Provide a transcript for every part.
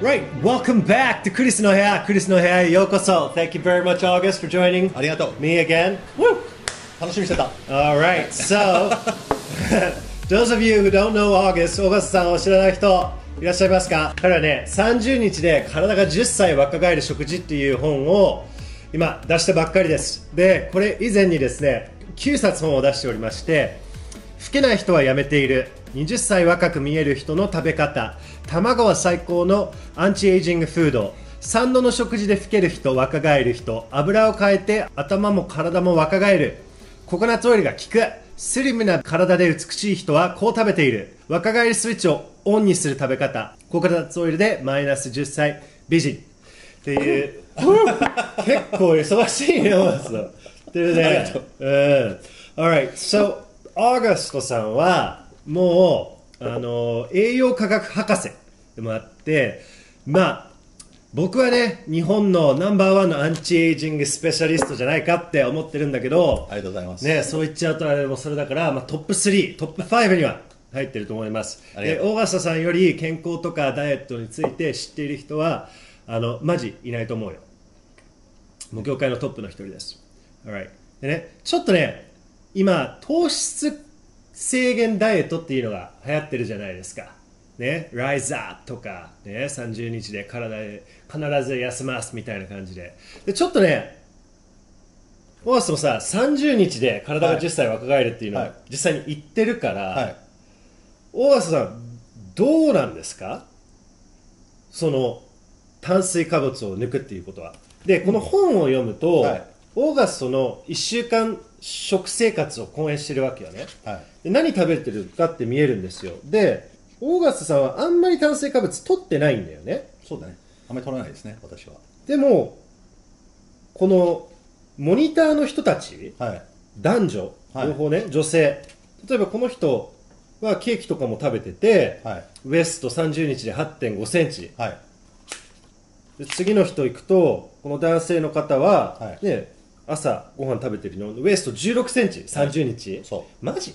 Right, welcome back to クリスの部屋。クリスの部屋へようこそ。Thank you very much, August, for joining ありがとう me again. Woo! 楽しみにしてた All right, so those of you who don't know August, オーガストさんを知らない人いらっしゃいますか？彼はね、30日で体が10歳若返る食事っていう本を今出したばっかりです。で、これ以前にですね、9冊本を出しておりまして、老けない人はやめている20歳若く見える人の食べ方。卵は最高のアンチエイジングフード。3度の食事で老ける人若返る人。油を変えて頭も体も若返る。ココナッツオイルが効く。スリムな体で美しい人はこう食べている。若返りスイッチをオンにする食べ方。ココナッツオイルでマイナス10歳。美人。っていう。結構忙しいねオーガストっていうね。うん Alright so オーガストさんはもうあの栄養科学博士でもあってまあ僕はね日本のナンバーワンのアンチエイジングスペシャリストじゃないかって思ってるんだけどありがとうございます。ね、そう言っちゃうとあれもそれだから、まあ、トップ3トップ5には入ってると思います。ありがとう。でオーガストさんより健康とかダイエットについて知っている人はあのマジいないと思うよ。もう業界のトップの一人です。でね、ちょっとね、今、糖質制限ダイエットっていうのが流行ってるじゃないですか。ね、ライザーとか、ね、30日で体で必ず休ますみたいな感じで。で、ちょっとね、オーストもさ、30日で体がはい。10歳若返るっていうのははい。実際に言ってるから、はい。オーストさん、どうなんですか？その炭水化物を抜くっていうことは。で、この本を読むと、はい。オーガストの1週間食生活を講演してるわけよね。はいで何食べてるかって見えるんですよ。で、オーガストさんはあんまり炭水化物取ってないんだよね。そうだねあんまり取らないですね私はでも、このモニターの人たち、はい男女、はい両方ね、女性。例えばこの人はケーキとかも食べてて、はいウエスト30日で8.5センチ。はいで次の人行くと、この男性の方は、はいね、朝ご飯食べてるの、ウエスト16センチ、30日。そう。マジ？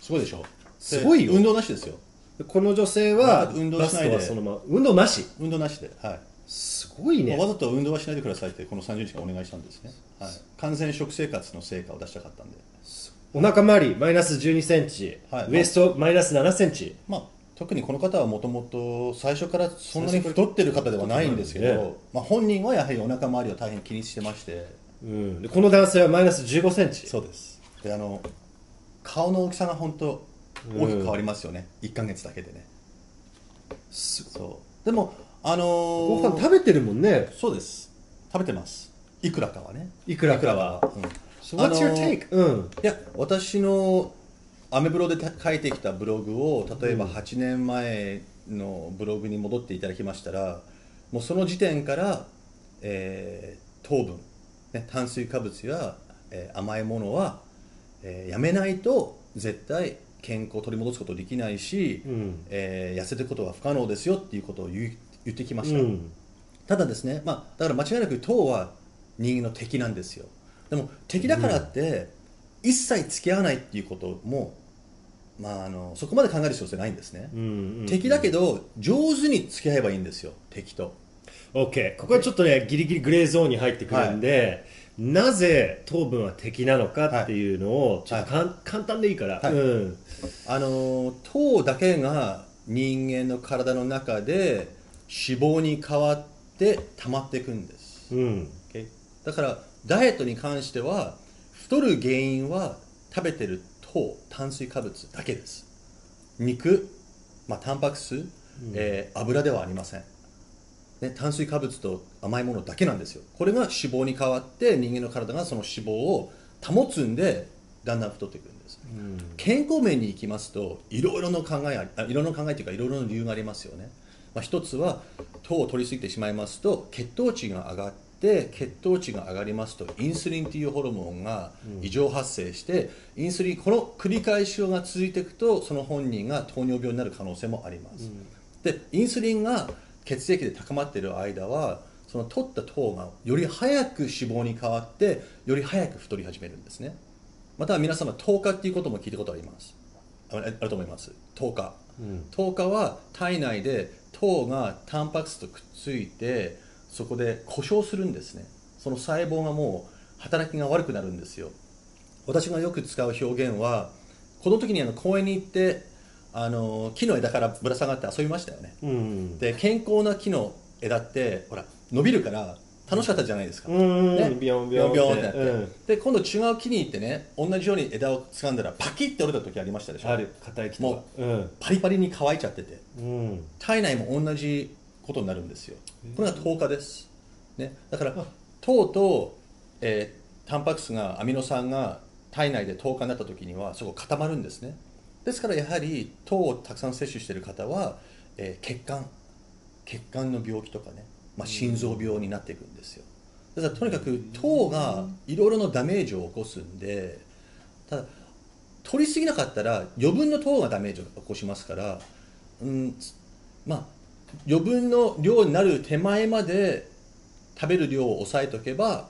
すごいでしょ。すごいよ。で運動なしですよ。でこの女性は、運動しないで。そのまま、運動なし？運動なしで。はい。すごいね。わざと運動はしないでくださいってこの30日間お願いしたんですね、はい、完全食生活の成果を出したかったんで。お腹周り、マイナス12センチ。はい。ウエスト、マイナス7センチ。まあ特にこの方はもともと最初からそんなに太ってる方ではないんですけど、まあ、本人はやはりお腹周りを大変気にしてましてうん、でこの男性はマイナス15センチ。そうです。であの顔の大きさが本当大きく変わりますよね、1か月だけでね。すそう。でもあのごー飯食べてるもんね。そうです。食べてます。いくらかはね。いくらかは。うん。So what's your あのー take? うん。いや私のアメブロで書いてきたブログを例えば8年前のブログに戻っていただきましたらもうその時点から、えー糖分、ね、炭水化物や、えー甘いものは、えーやめないと絶対健康を取り戻すことできないし、うん。えー痩せていくことは不可能ですよっていうことを言ってきました、うん。ただですね、まあ、だから間違いなく糖は人間の敵なんですよ。でも敵だからって、一切付き合わないっていうことも、まあ、あのそこまで考える必要性ないんですね、うん。敵だけど上手に付き合えばいいんですよ敵と OK。ここはちょっとね、ギリギリグレーゾーンに入ってくるんで、なぜ糖分は敵なのかっていうのを、ちょっとかん、簡単でいいから。はいうん。あの糖だけが人間の体の中で脂肪に変わって溜まっていくんですうん。OK だからダイエットに関しては太る原因は食べてる糖炭水化物だけです肉、まあ、タンパク質、えー油ではありません、ね、炭水化物と甘いものだけなんですよ。これが脂肪に変わって人間の体がその脂肪を保つんでだんだん太っていくんです、健康面に行きますといろいろな考えああいろいろな考えというかいろいろな理由がありますよね、まあ、一つは糖を取りすぎてしまいますと血糖値が上がって血糖値が上がりますとインスリンというホルモンが異常発生して、インスリンこの繰り返しが続いていくとその本人が糖尿病になる可能性もあります、でインスリンが血液で高まっている間はその取った糖がより早く脂肪に変わってより早く太り始めるんですね。また皆様10日っていうことも聞いたことあります。ああると思います。10日、10日は体内で糖糖がタンパク質とくっついてそこで故障するんですね。その細胞がもう働きが悪くなるんですよ。私がよく使う表現はこの時にあの公園に行ってあの木の枝からぶら下がって遊びましたよね。うん。で健康な木の枝ってほら伸びるから楽しかったじゃないですか、うん。ね、ビヨンビヨンビヨンってなって、うん。で今度違う木に行ってね同じように枝を掴んだらパキッて折れた時ありましたでしょ。ある。硬い木とか。もうん。パリパリに乾いちゃってて。うん。体内も同じことになるんですよ。これが糖化です、ね、だから糖と、えータンパク質がアミノ酸が体内で糖化になった時にはそこ固まるんですねですからやはり糖をたくさん摂取している方は、えー血管血管の病気とかね、まあ、心臓病になっていくんですよ。だからとにかく糖がいろいろなダメージを起こすんでただ取りすぎなかったら余分の糖がダメージを起こしますから、うん、まあ余分の量になる手前まで食べる量を抑えておけば、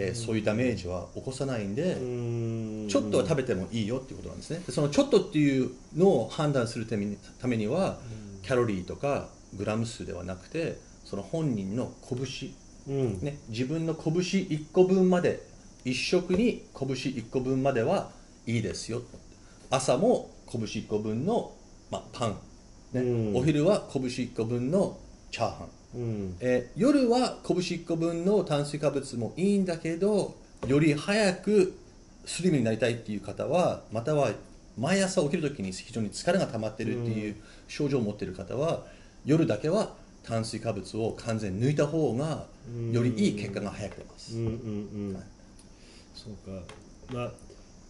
えーそういうダメージは起こさないんで、うん。ちょっとは食べてもいいよっていうことなんですね。でそのちょっとっていうのを判断するためにためには、キャロリーとかグラム数ではなくてその本人の拳。うん。ね、自分の拳1個分まで一食に拳1個分まではいいですよ朝も拳1個分の、まあ、パン、ね。うん。お昼は拳1個分のチャーハン、うん。えー夜は拳1個分の炭水化物もいいんだけどより早くスリムになりたいっていう方はまたは毎朝起きるときに非常に疲れが溜まってるっていう症状を持っている方は夜だけは炭水化物を完全に抜いた方がよりいい結果が早く出ます、そうか。まあ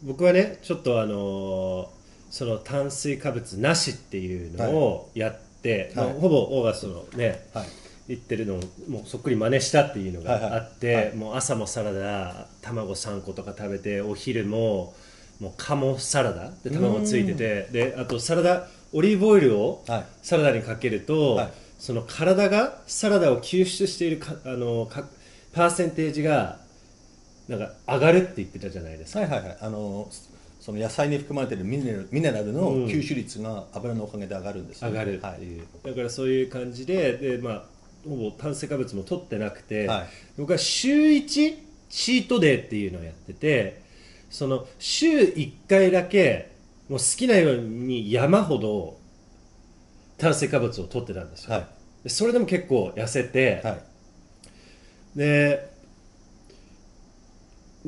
僕はねちょっとあのーその炭水化物なしっていうのをやって、はい。まあほぼオーガストのねはい言ってるのをもうそっくり真似したっていうのがあって、はい。はいもう朝もサラダ卵3個とか食べてお昼ももう鴨サラダで卵ついててであとサラダオリーブオイルをはい。サラダにかけると、はい。その体がサラダを吸収しているかあのかパーセンテージがなんか上がるって言ってたじゃないですか、はいはいはい。あのその野菜に含まれているミネラルミネラルのうん。吸収率が油のおかげで上がるんですよ上がる。ってい。う、だからそういう感じでで、まあ、ほぼ炭水化物も取ってなくて、はい。僕は週1チートデーっていうのをやっててその週1回だけもう好きなように山ほど炭水化物を取ってたんですよ、はい。でそれでも結構痩せて、はい。でで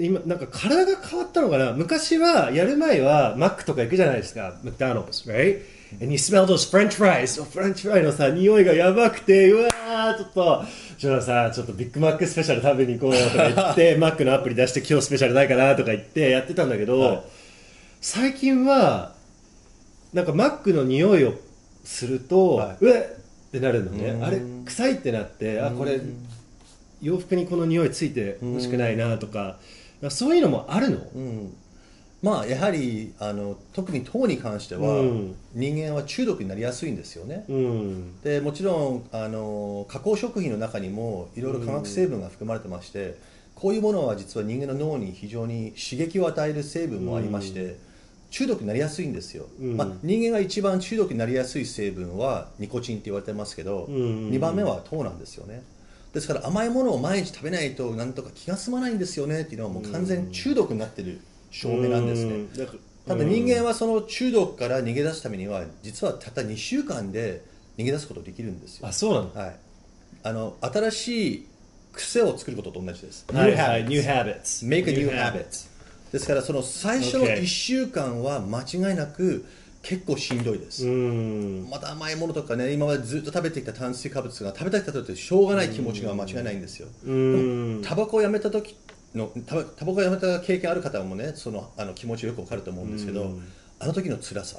今なんか体が変わったのかな？昔はやる前はマックとか行くじゃないですか。McDonald's right? And you smell those french fries. フレンチフライのさ匂いがやばくてうわーちょっと。じゃあさちょっとビッグマックスペシャル食べに行こうよとか言って マックのアプリ出して今日スペシャルないかなとか言ってやってたんだけど、はい。最近はなんかマックの匂いをすると、はい。うえっってなるのね。うん。あれ臭いってなってあこれ洋服にこの匂いついてほしくないなとかそういうのもあるの？うん、まあやはりあの特に糖に関しては、うん。人間は中毒になりやすいんですよね、うん。でもちろんあの加工食品の中にもいろいろ化学成分が含まれてまして、こういうものは実は人間の脳に非常に刺激を与える成分もありまして、中毒になりやすいんですよ、うん。まあ、人間が一番中毒になりやすい成分はニコチンって言われてますけど、うん。2番目は糖なんですよねですから甘いものを毎日食べないとなんとか気が済まないんですよねっていうのはもう完全に中毒になってる証明なんですね、ただ人間はその中毒から逃げ出すためには実はたった2週間で逃げ出すことができるんですよ。あ、そうなの？はい、あの新しい癖を作ることと同じです。New habits. make a new habit ですからその最初の Okay 1週間は間違いなく結構しんどいです、うん。また甘いものとかね今までずっと食べてきた炭水化物が食べたきたとってしょうがない気持ちが間違いないんですよ、うん。タバコをやめた時のタバコをやめた経験ある方もねそのあの気持ちよくわかると思うんですけど、うん。あの時の辛さ。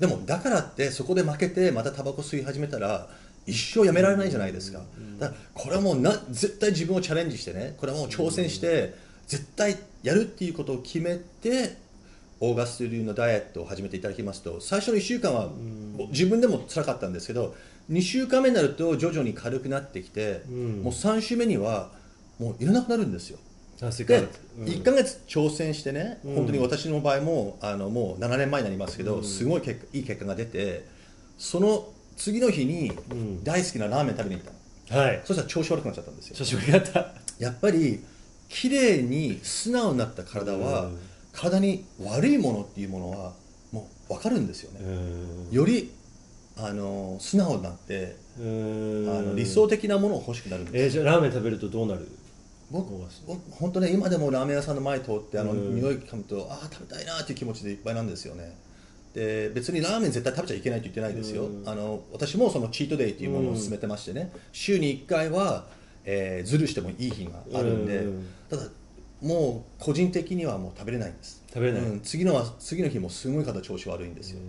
でもだからってそこで負けてまたタバコ吸い始めたら一生やめられないじゃないですか、だからこれはもうな絶対自分をチャレンジしてねこれはもう挑戦して絶対やるっていうことを決めてオーガスト流のダイエットを始めていただきますと最初の1週間は自分でも辛かったんですけど2週間目になると徐々に軽くなってきて、ん。もう3週目にはもういらなくなるんですよ。で物1ヶ月挑戦してね、本当に私の場合もあのもう7年前になりますけど、すごい結果いい結果が出てその次の日にん。大好きなラーメン食べに行った。の、はい。そしたら調子悪くなっちゃったんですよ。調子悪かった。やっぱり綺麗に素直になった体は、うん体に悪いものっていうものはもう分かるんですよね、うんよりあの素直になって、うんあの理想的なものを欲しくなるんですえーじゃあラーメン食べるとどうなる？僕僕本当ね今でもラーメン屋さんの前通ってあの、うん。匂い嗅むとああ食べたいなっていう気持ちでいっぱいなんですよね。で別にラーメン絶対食べちゃいけないと言ってないですよ、うん。あの私もそのチートデイっていうものを進めてましてね、週に1回は、えーずるしてもいい日があるんで、うん。ただもう個人的にはもう食べれないんです。食べれない。うん次のは次の日もすごい方調子悪いんですよ。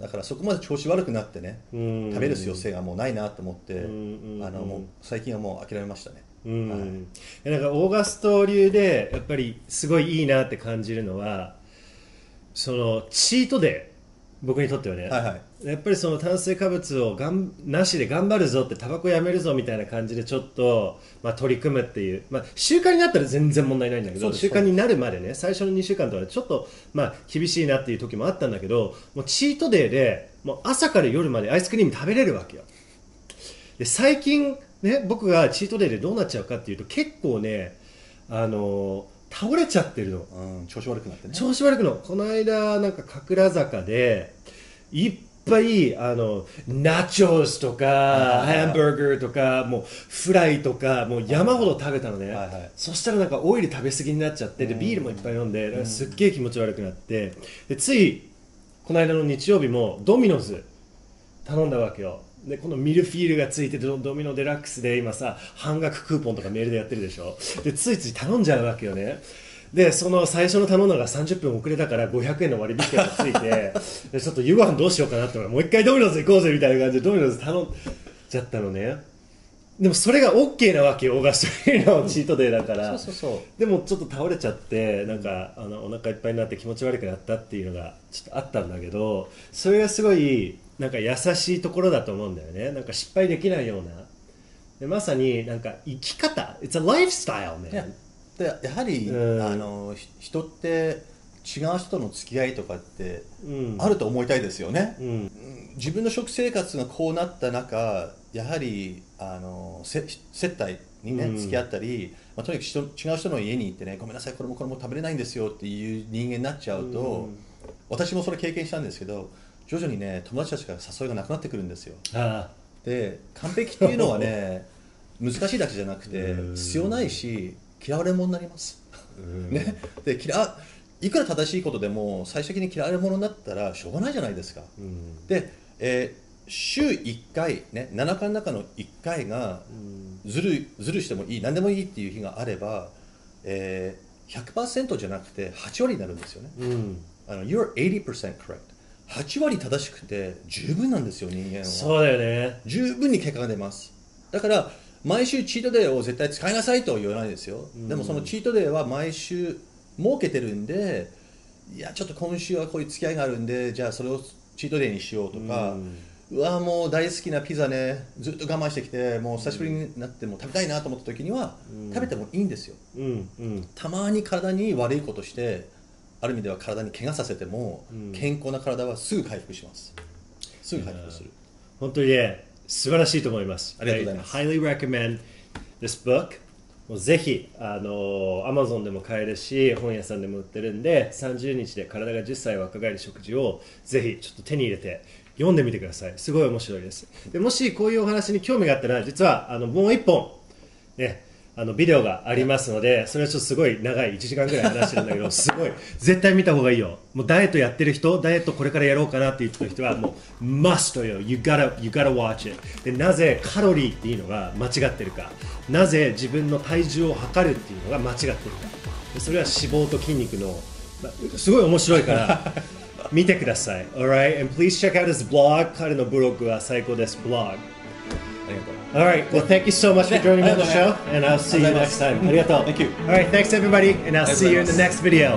だからそこまで調子悪くなってね、うん。食べる必要性がもうないなと思って、うん。あのもう最近はもう諦めましたね、うん。はい。えなんかオーガスト流でやっぱりすごいいいなって感じるのはそのチートデイ僕にとってはね、はいはいやっぱりその炭水化物をがんなしで頑張るぞってタバコやめるぞみたいな感じでちょっと、まあ、取り組むっていう、まあ、習慣になったら全然問題ないんだけど習慣になるまでね最初の2週間とかでちょっと、まあ、厳しいなっていう時もあったんだけどもうチートデイでもう朝から夜までアイスクリーム食べれるわけよ。で最近ね僕がチートデイでどうなっちゃうかっていうと結構ねあの倒れちゃってるの。うん、調子悪くなってね。調子悪くのこの間なんか神楽坂でぱいあのナチョスとかハンバーガーとかもうフライとかもう山ほど食べたのね、はいはいそしたらなんかオイル食べ過ぎになっちゃってでビールもいっぱい飲んでなんかすっげえ気持ち悪くなって。でついこの間の日曜日もドミノズ頼んだわけよ。でこのミルフィールがついてドドミノデラックスで今さ半額クーポンとかメールでやってるでしょ。でついつい頼んじゃうわけよねでその最初の頼んだのが30分遅れたから500円の割引券がついて でちょっと夕ご飯どうしようかなってもう一回ドミノズ行こうぜみたいな感じでドミノズ頼んじゃったのね。でもそれが OK なわけよオーガストリーのチートデーだから。そうそうそう。でもちょっと倒れちゃってなんかあのお腹いっぱいになって気持ち悪くなったっていうのがちょっとあったんだけどそれがすごいなんか優しいところだと思うんだよね。なんか失敗できないような。でまさになんか生き方。It's a lifestyle いやでやはり、うん。あのひ人って違う人との付き合いとかってうん。あると思いたいですよね、うん。うん自分の食生活がこうなった中やはりあのせ接待にねうん。付き合ったり、まあ、とにかく人違う人の家に行ってねごめんなさいこれもこれも食べれないんですよっていう人間になっちゃうと、うん。私もそれ経験したんですけど徐々にね友達たちから誘いがなくなってくるんですよ。あ。で完璧っていうのはね難しいだけじゃなくてうん。必要ないし嫌われ者になります、うん。ね、で嫌いくら正しいことでも最終的に嫌われ者になったらしょうがないじゃないですか。うん。で、えー週1回、ね、7日の中の1回がうん。ずるずるしてもいい何でもいいっていう日があれば、えー、100%じゃなくて8割になるんですよね。うん。あの You're 80% correct 8割正しくて十分なんですよ人間は。そうだよね。十分に結果が出ます。だから毎週チートデーを絶対使いなさいとは言わないですよ、うん。でもそのチートデーは毎週設けてるんでいやちょっと今週はこういう付き合いがあるんでじゃあそれをチートデーにしようとか、ううんわもう大好きなピザねずっと我慢してきてもう久しぶりになっても食べたいなと思った時には、うん。食べてもいいんですよ。うんうん。たまに体に悪いことしてある意味では体に怪我させても、うん。健康な体はすぐ回復します。すぐ回復する。本当にね素晴らしいと思います。ありがとうございます。I highly recommend this book. もうぜひあの Amazon でも買えるし本屋さんでも売ってるんで30日で体が10歳若返る食事をぜひちょっと手に入れて読んでみてください。すごい面白いです。でもしこういうお話に興味があったら実はあのもう一本ねあのビデオがありますのでそれはちょっとすごい長い1時間ぐらい話してるんだけど すごい。絶対見た方がいいよ。もうダイエットやってる人ダイエットこれからやろうかなって言ってる人はもう must よ you gotta, you gotta watch it でなぜカロリーっていうのが間違ってるか。なぜ自分の体重を測るっていうのが間違ってるか。でそれは脂肪と筋肉のますごい面白いから 見てください。Alright? And please check out his blog 彼のブログは最高です。Blog All right. Well, thank you so much for joining me on the show, and I'll see you next time. Arigato. Thank you. All right. Thanks, everybody, and I'll see you in the next video.